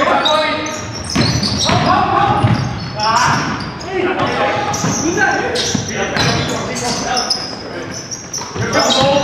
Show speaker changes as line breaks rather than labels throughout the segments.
Come on. How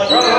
Yeah.